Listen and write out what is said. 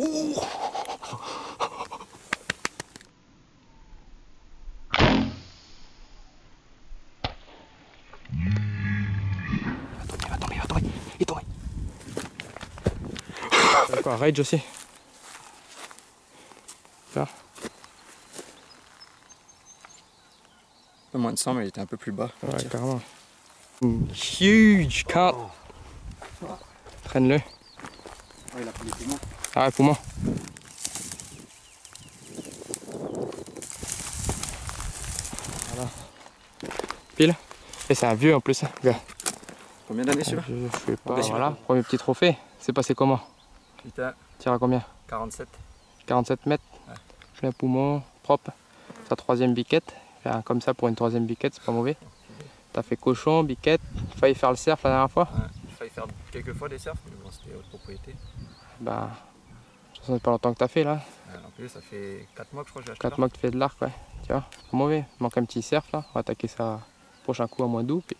Ouh va tomber, il va tomber, il va tomber. Il est tombé. C'est quoi, rage aussi Là. Un peu moins de 100, mais il était un peu plus bas. Ouais, carrément. Huge cat. Traîne-le. Ouais, il a pris les poumons. Ah, ouais, poumon. Voilà. Pile. Et c'est un vieux en plus. hein, gars. Combien d'années celui-là Je, je sais pas. Voilà, premier petit trophée. C'est passé comment Putain, Tire à combien 47. 47 mètres. Ouais. Plein poumon, propre. Sa troisième biquette. Comme ça pour une troisième biquette, c'est pas mauvais. T'as fait cochon, biquette, failli faire le cerf la dernière fois. Ouais. Faire quelques fois des surfs, mais bon, c'était haute propriété. Bah, de toute façon, c'est pas longtemps que t'as fait là. En plus, ça fait 4 mois que je crois que j'ai acheté 4 mois que tu fais de l'arc, ouais. Tu vois, pas mauvais. Il manque un petit cerf là. On va attaquer ça prochain coup à moins. Puis